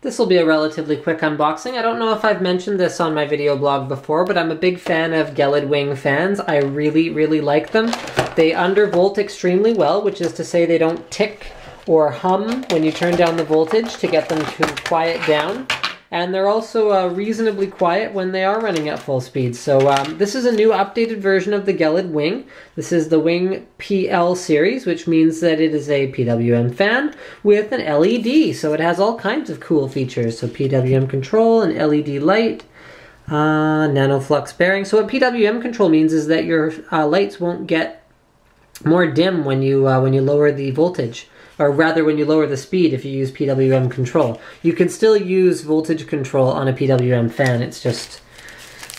This will be a relatively quick unboxing. I don't know if I've mentioned this on my video blog before, but I'm a big fan of Gelid Wing fans. I really, really like them. They undervolt extremely well, which is to say they don't tick or hum when you turn down the voltage to get them to quiet down and they're also uh, reasonably quiet when they are running at full speed. So um, this is a new updated version of the Gelid Wing. This is the Wing PL series, which means that it is a PWM fan with an LED. So it has all kinds of cool features. So PWM control, and LED light, uh, nanoflux bearing. So what PWM control means is that your uh, lights won't get more dim when you uh, when you lower the voltage or rather when you lower the speed if you use PWM control. You can still use voltage control on a PWM fan, it's just,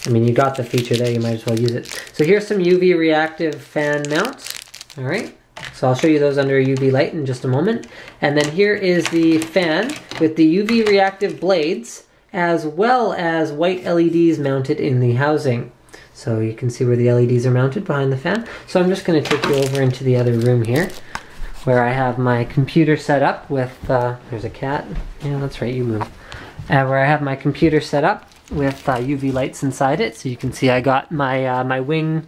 I mean, you got the feature there, you might as well use it. So here's some UV reactive fan mounts, all right? So I'll show you those under UV light in just a moment. And then here is the fan with the UV reactive blades as well as white LEDs mounted in the housing. So you can see where the LEDs are mounted behind the fan. So I'm just gonna take you over into the other room here where I have my computer set up with, uh, there's a cat, yeah that's right, you move, uh, where I have my computer set up with uh, UV lights inside it, so you can see I got my, uh, my wing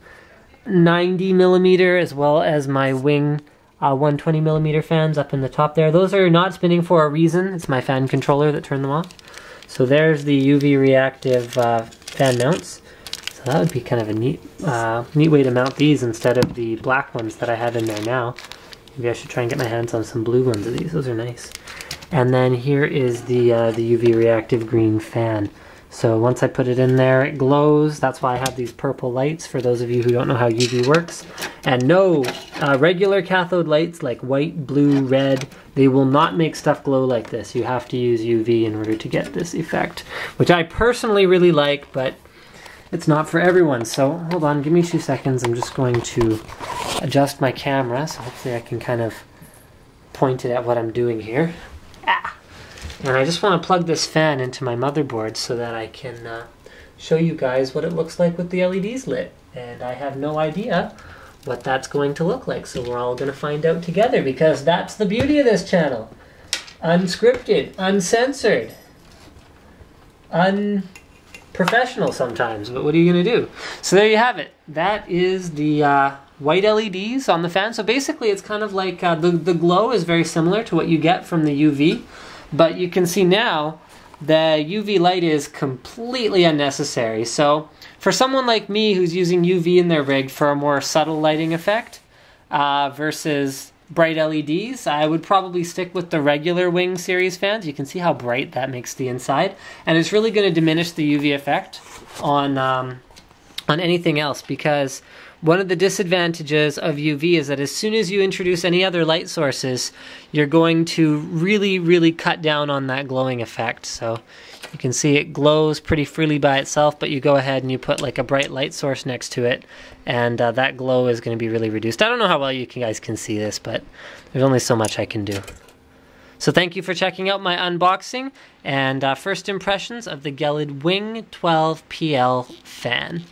90 millimeter as well as my wing uh, 120 millimeter fans up in the top there. Those are not spinning for a reason, it's my fan controller that turned them off. So there's the UV reactive uh, fan mounts. So that would be kind of a neat, neat way to mount these instead of the black ones that I have in there now. Maybe I should try and get my hands on some blue ones of these. Those are nice. And then here is the, uh, the UV reactive green fan. So once I put it in there, it glows. That's why I have these purple lights for those of you who don't know how UV works. And no, uh, regular cathode lights like white, blue, red, they will not make stuff glow like this. You have to use UV in order to get this effect, which I personally really like, but it's not for everyone. So hold on, give me two seconds. I'm just going to adjust my camera, so hopefully I can kind of point it at what I'm doing here. Ah! And I just want to plug this fan into my motherboard so that I can uh, show you guys what it looks like with the LEDs lit. And I have no idea what that's going to look like, so we're all going to find out together because that's the beauty of this channel. Unscripted, uncensored, un professional sometimes, but what are you going to do? So there you have it. That is the uh, white LEDs on the fan. So basically it's kind of like uh, the, the glow is very similar to what you get from the UV, but you can see now the UV light is completely unnecessary. So for someone like me who's using UV in their rig for a more subtle lighting effect uh, versus bright LEDs, I would probably stick with the regular Wing series fans. You can see how bright that makes the inside. And it's really going to diminish the UV effect on, um, on anything else because one of the disadvantages of UV is that as soon as you introduce any other light sources, you're going to really, really cut down on that glowing effect. So you can see it glows pretty freely by itself, but you go ahead and you put like a bright light source next to it, and uh, that glow is going to be really reduced. I don't know how well you guys can see this, but there's only so much I can do. So thank you for checking out my unboxing and uh, first impressions of the Gelid Wing 12 PL fan.